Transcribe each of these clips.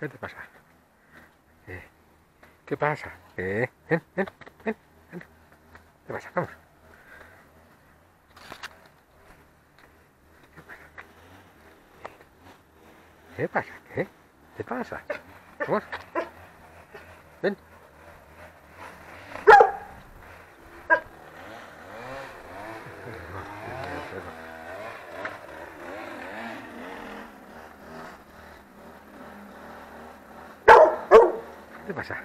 ¿Qué te pasa? ¿Qué, ¿Qué pasa? ¿Qué? Ven, ven, ven. ¿Qué pasa? Vamos. ¿Qué pasa? ¿Qué? ¿Qué pasa? Vamos. Ven. ¿Qué pasa?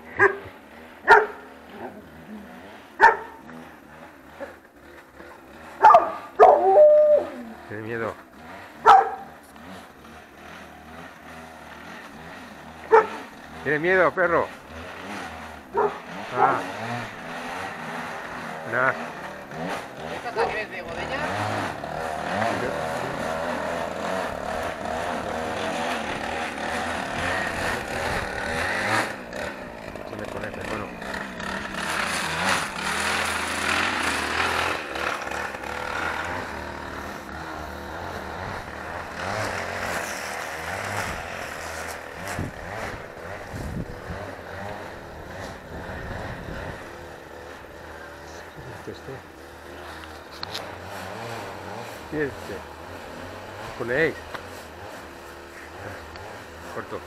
Tiene miedo. Tiene miedo, perro. Ah. として。入れこれこれと。